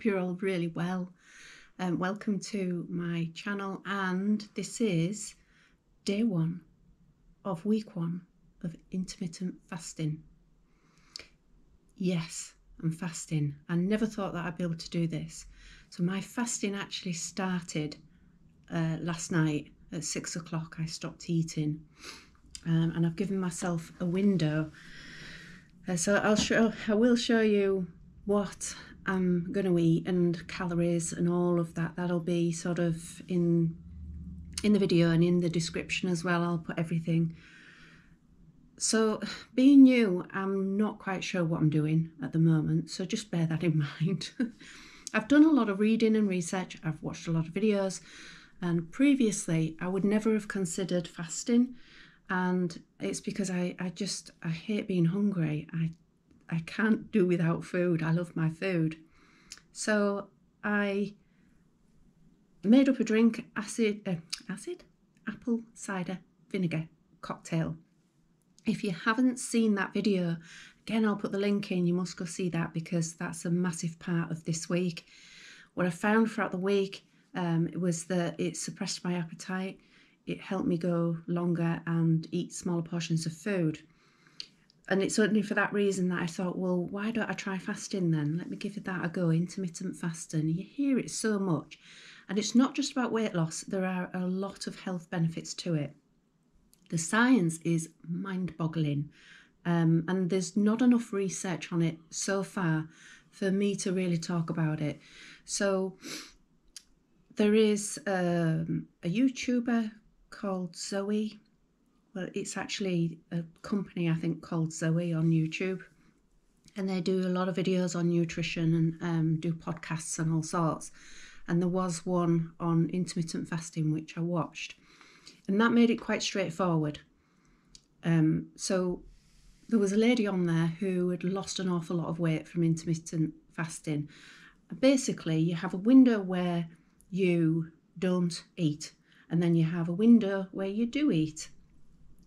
hope you're all really well. Um, welcome to my channel, and this is day one of week one of intermittent fasting. Yes, I'm fasting. I never thought that I'd be able to do this. So, my fasting actually started uh, last night at six o'clock. I stopped eating, um, and I've given myself a window. Uh, so I'll show. I will show you what I'm going to eat and calories and all of that. That'll be sort of in in the video and in the description as well. I'll put everything. So, being new, I'm not quite sure what I'm doing at the moment, so just bear that in mind. I've done a lot of reading and research, I've watched a lot of videos, and previously I would never have considered fasting, and it's because I, I just I hate being hungry. I I can't do without food. I love my food. So I made up a drink, acid, uh, acid, apple cider vinegar cocktail. If you haven't seen that video, again, I'll put the link in. You must go see that because that's a massive part of this week. What I found throughout the week um, was that it suppressed my appetite. It helped me go longer and eat smaller portions of food and it's only for that reason that I thought, well, why don't I try fasting then? Let me give it that a go, intermittent fasting. You hear it so much. And it's not just about weight loss, there are a lot of health benefits to it. The science is mind boggling, um, and there's not enough research on it so far for me to really talk about it. So, there is um, a YouTuber called Zoe well, it's actually a company I think called Zoe on YouTube, and they do a lot of videos on nutrition and um, do podcasts and all sorts. And there was one on intermittent fasting which I watched, and that made it quite straightforward. Um, so there was a lady on there who had lost an awful lot of weight from intermittent fasting. Basically, you have a window where you don't eat, and then you have a window where you do eat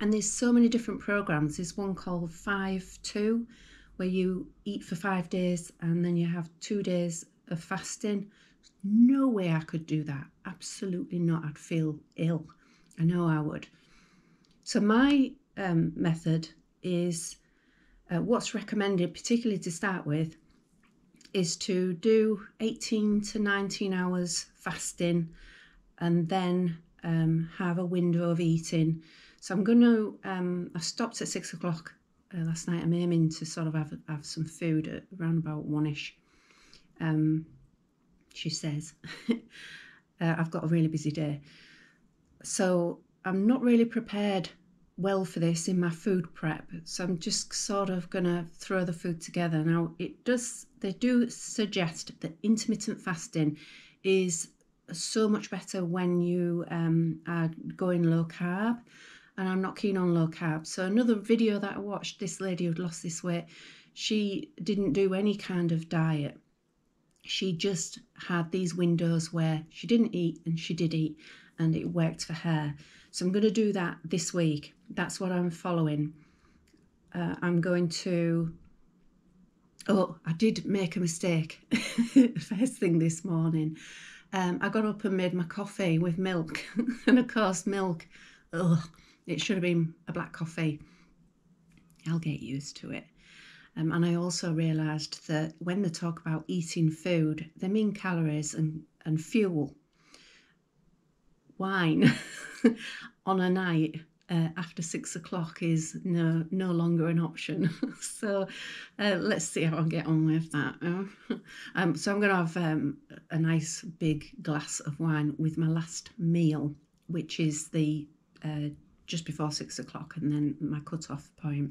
and there's so many different programs. There's one called 5 2 where you eat for five days and then you have two days of fasting. No way i could do that. Absolutely not. I'd feel ill. I know i would. So my um, method is uh, what's recommended particularly to start with is to do 18 to 19 hours fasting and then um, have a window of eating so I'm going to, um, I stopped at six o'clock uh, last night. I'm aiming to sort of have, have some food at around about one-ish. Um, she says, uh, I've got a really busy day. So I'm not really prepared well for this in my food prep. So I'm just sort of going to throw the food together. Now, it does, they do suggest that intermittent fasting is so much better when you um, are going low carb and I'm not keen on low carb. So another video that I watched, this lady who'd lost this weight, she didn't do any kind of diet. She just had these windows where she didn't eat and she did eat, and it worked for her. So I'm going to do that this week. That's what I'm following. Uh, I'm going to. Oh, I did make a mistake first thing this morning. Um, I got up and made my coffee with milk, and of course, milk. Ugh, it should have been a black coffee. I'll get used to it. Um, and I also realised that when they talk about eating food, they mean calories and, and fuel. Wine on a night uh, after six o'clock is no no longer an option. so uh, let's see how I get on with that. um, so I'm going to have um, a nice big glass of wine with my last meal, which is the uh, just before six o'clock and then my cut-off point.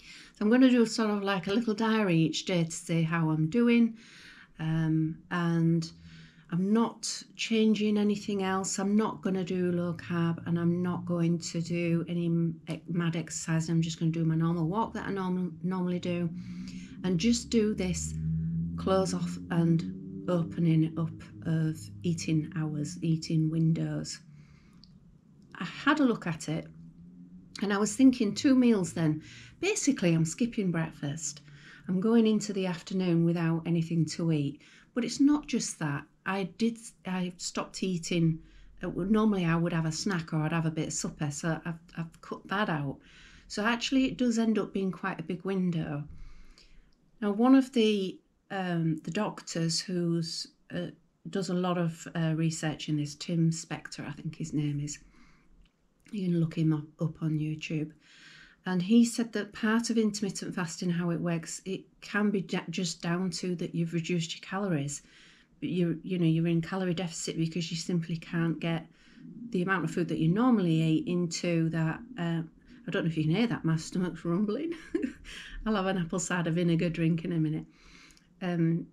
So I'm going to do sort of like a little diary each day to say how I'm doing um, and I'm not changing anything else. I'm not going to do low carb and I'm not going to do any mad exercise. I'm just going to do my normal walk that I normal, normally do and just do this close off and opening up of eating hours, eating windows. I had a look at it and I was thinking two meals then. Basically, I'm skipping breakfast. I'm going into the afternoon without anything to eat. But it's not just that. I did. I stopped eating. uh, Normally, I would have a snack or I'd have a bit of supper, so I've, I've cut that out. So actually, it does end up being quite a big window. Now, one of the um, the doctors who's uh, does a lot of uh, research in this, Tim Spector, I think his name is. You can look him up, up on YouTube. And he said that part of intermittent fasting, how it works, it can be just down to that you've reduced your calories. You you know you're in calorie deficit because you simply can't get the amount of food that you normally eat into that. Uh, I don't know if you can hear that. My stomach's rumbling. I'll have an apple cider vinegar drink in a minute. Um,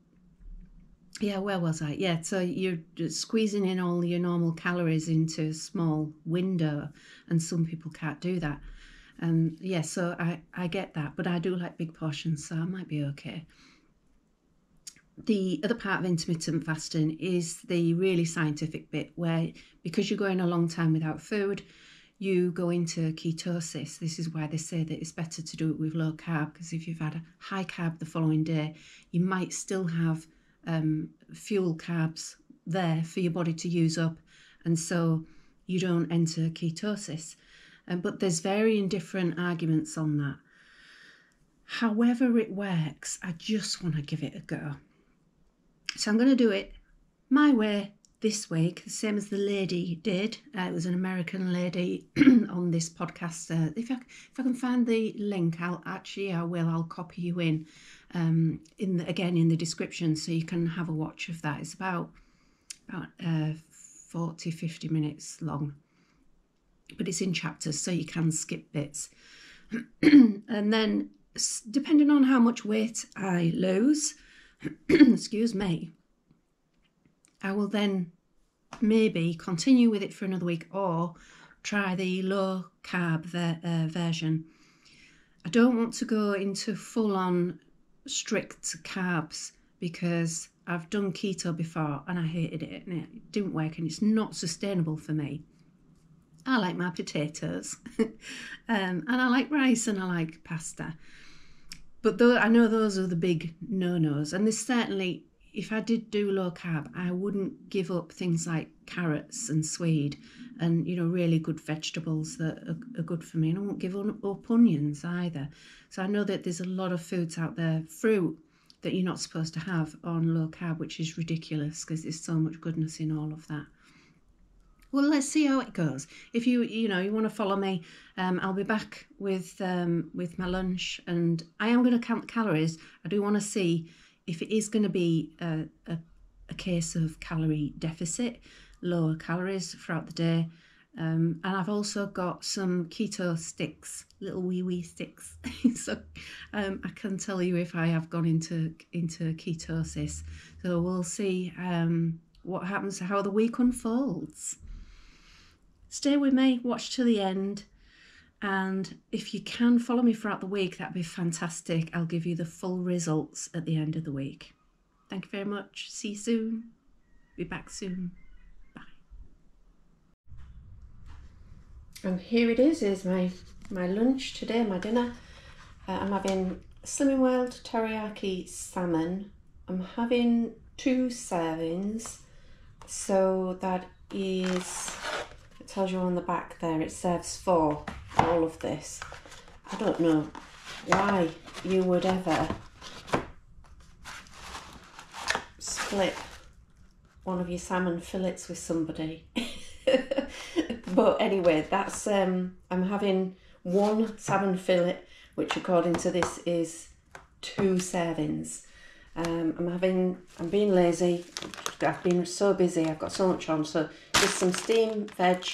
yeah, where was I? Yeah, so you're squeezing in all your normal calories into a small window, and some people can't do that. Um, yeah, so I, I get that, but I do like big portions, so I might be okay. The other part of intermittent fasting is the really scientific bit where, because you're going a long time without food, you go into ketosis. This is why they say that it's better to do it with low carb because if you've had a high carb the following day, you might still have um, fuel carbs there for your body to use up, and so you don't enter ketosis. Um, but there's varying different arguments on that. However, it works, I just want to give it a go. So I'm going to do it my way this week, the same as the lady did. Uh, it was an American lady on this podcast. Uh, if I if I can find the link, I'll actually I will. I'll copy you in, um, in the, again in the description so you can have a watch of that. It's about about uh, 40, 50 minutes long, but it's in chapters so you can skip bits. and then, depending on how much weight I lose, excuse me, I will then maybe continue with it for another week or try the low carb ver- uh, version. I don't want to go into full on strict carbs because I've done keto before and I hated it and it didn't work and it's not sustainable for me. I like my potatoes um, and I like rice and I like pasta. But though I know those are the big no nos, and there's certainly if I did do low carb, I wouldn't give up things like carrots and swede and, you know, really good vegetables that are, are good for me. And I won't give on, up onions either. So I know that there's a lot of foods out there, fruit that you're not supposed to have on low carb, which is ridiculous because there's so much goodness in all of that. Well, let's see how it goes. If you you know you want to follow me, um, I'll be back with um, with my lunch, and I am going to count the calories. I do want to see if it is going to be a, a, a case of calorie deficit, lower calories throughout the day. Um, and I've also got some keto sticks, little wee wee sticks. so um, I can tell you if I have gone into into ketosis. So we'll see um, what happens, how the week unfolds. Stay with me, watch to the end. And if you can follow me throughout the week, that'd be fantastic. I'll give you the full results at the end of the week. Thank you very much. See you soon. Be back soon. Bye. And here it is. Is my my lunch today. My dinner. Uh, I'm having Slimming World teriyaki salmon. I'm having two servings. So that is. Tells you on the back there. It serves four all of this. I don't know why you would ever split one of your salmon fillets with somebody. but anyway, that's um I'm having one salmon fillet, which according to this is two servings. Um, I'm having, I'm being lazy. I've been so busy. I've got so much on. So just some steamed veg.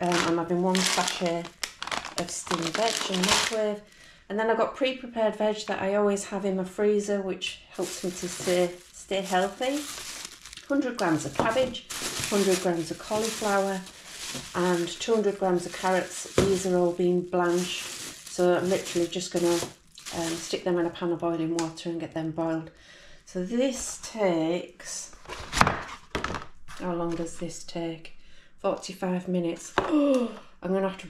Um, I'm having one sachet of steamed veg and microwave. And then I've got pre-prepared veg that I always have in my freezer, which helps me to stay, stay healthy. 100 grams of cabbage, 100 grams of cauliflower, and 200 grams of carrots. These are all being blanched. So I'm literally just going to um, stick them in a pan of boiling water and get them boiled. So this takes, how long does this take? 45 minutes. I'm going to have to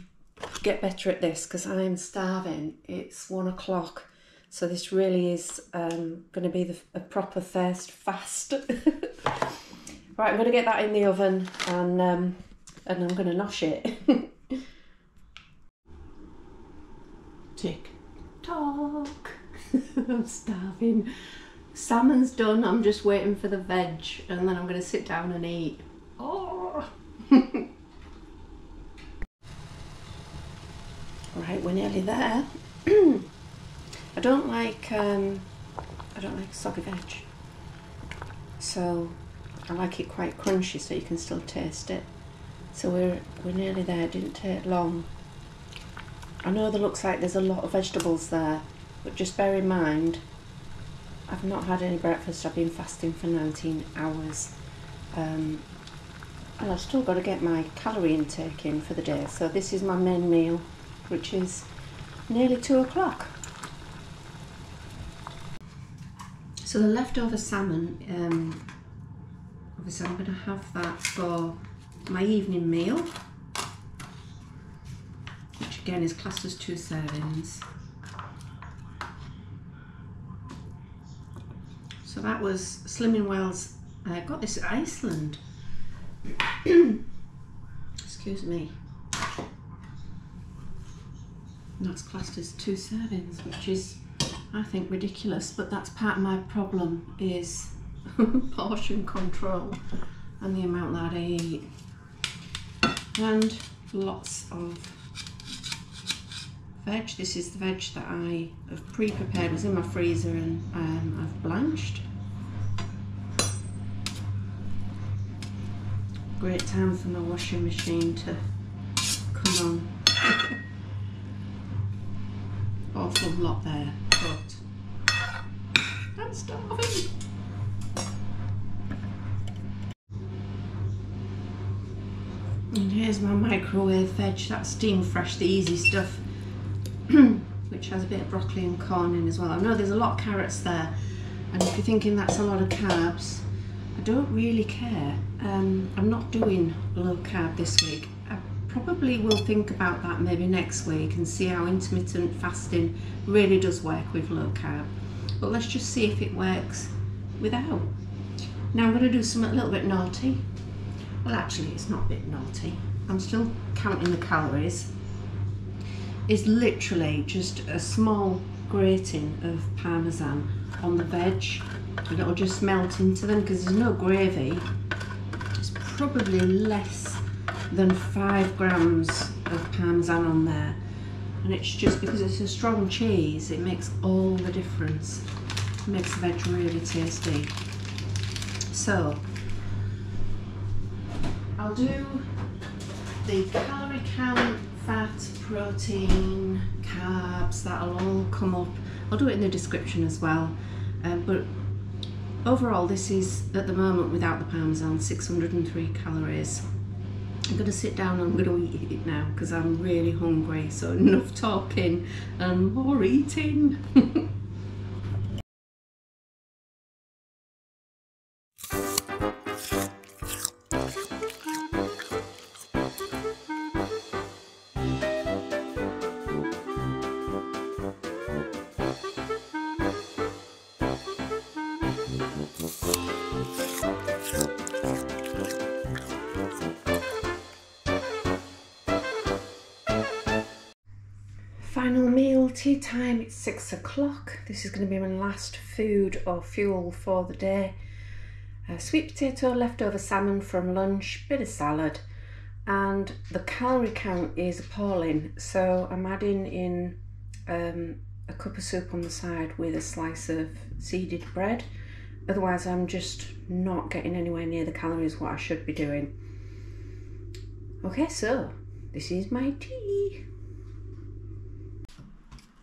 get better at this because I'm starving. It's one o'clock. So this really is um, going to be the, a proper thirst fast. right, I'm going to get that in the oven and um, and I'm going to nosh it. Tick tock. I'm starving. Salmon's done. I'm just waiting for the veg and then I'm going to sit down and eat. Oh. right, we're nearly there. I don't like um, I don't like soggy veg, so I like it quite crunchy so you can still taste it. So we're we're nearly there. It didn't take long. I know there looks like there's a lot of vegetables there, but just bear in mind I've not had any breakfast. I've been fasting for 19 hours. Um, and I've still got to get my calorie intake in for the day. So this is my main meal, which is nearly two o'clock. So the leftover salmon, um, obviously I'm going to have that for my evening meal, which again is classed as two servings. So that was Slimming World. I got this at Iceland. Excuse me. And that's classed as two servings, which is, I think, ridiculous. But that's part of my problem is portion control and the amount that I eat. And lots of veg. This is the veg that I have pre-prepared, was in my freezer and um, I've blanched. Great time for my washing machine to come on. Awful lot there, but I'm starving. And here's my microwave veg, that's steam fresh, the easy stuff, which has a bit of broccoli and corn in as well. I know there's a lot of carrots there, and if you're thinking that's a lot of carbs, I don't really care. Um, I'm not doing low carb this week. I probably will think about that maybe next week and see how intermittent fasting really does work with low carb. But let's just see if it works without. Now I'm going to do something a little bit naughty. Well, actually, it's not a bit naughty. I'm still counting the calories. It's literally just a small grating of parmesan on the veg and it'll just melt into them because there's no gravy. It's probably less than five grams of parmesan on there and it's just because it's a strong cheese it makes all the difference it makes the veg really tasty so I'll do the calorie count, fat, protein, carbs, that'll all come up. I'll do it in the description as well. Um, but overall, this is at the moment without the parmesan 603 calories. I'm going to sit down and I'm going to eat it now because I'm really hungry. So, enough talking and more eating. tea time, it's six o'clock. This is going to be my last food or fuel for the day. Uh, sweet potato, leftover salmon from lunch, bit of salad, and the calorie count is appalling. So I'm adding in um, a cup of soup on the side with a slice of seeded bread. Otherwise, I'm just not getting anywhere near the calories what I should be doing. Okay, so this is my tea.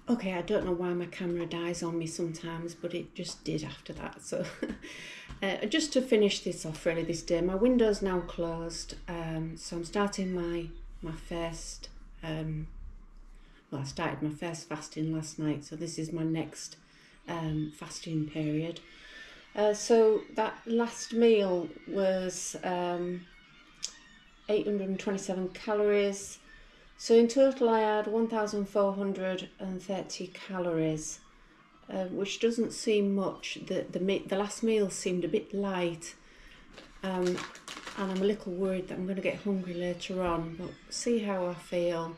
Okay, I don't know why my camera dies on me sometimes, but it just did after that. So, uh, just to finish this off, really, this day, my window's now closed. Um, so I'm starting my my first. Um, well, I started my first fasting last night, so this is my next um, fasting period. Uh, so that last meal was um, 827 calories. So in total, I had 1,430 calories um, which doesn't seem much. The, the, the last meal seemed a bit light. Um, and I'm a little worried that I'm going to get hungry later on, but see how I feel.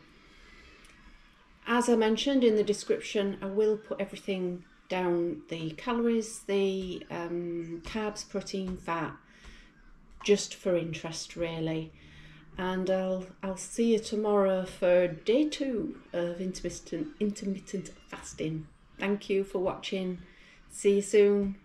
As I mentioned in the description, I will put everything down the calories, the um, carbs, protein, fat, just for interest really. And I'll I'll see you tomorrow for day two of intermittent intermittent fasting. Thank you for watching. See you soon.